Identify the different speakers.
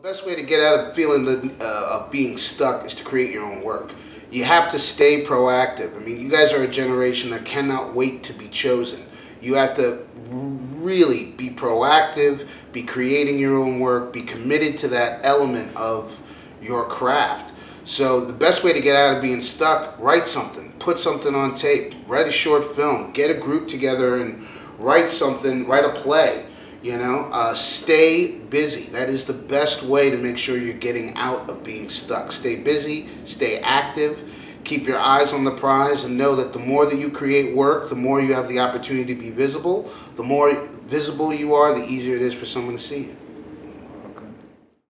Speaker 1: The best way to get out of feeling the, uh, of being stuck is to create your own work. You have to stay proactive. I mean, you guys are a generation that cannot wait to be chosen. You have to really be proactive, be creating your own work, be committed to that element of your craft. So the best way to get out of being stuck, write something, put something on tape, write a short film, get a group together and write something, write a play. You know, uh, stay busy. That is the best way to make sure you're getting out of being stuck. Stay busy, stay active, keep your eyes on the prize, and know that the more that you create work, the more you have the opportunity to be visible. The more visible you are, the easier it is for someone to see you.